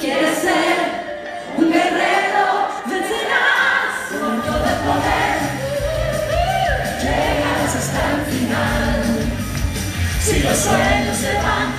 Quieres ser un guerrero, vencerás con todo el poder. Llegarás hasta el final. Si los sueños se van.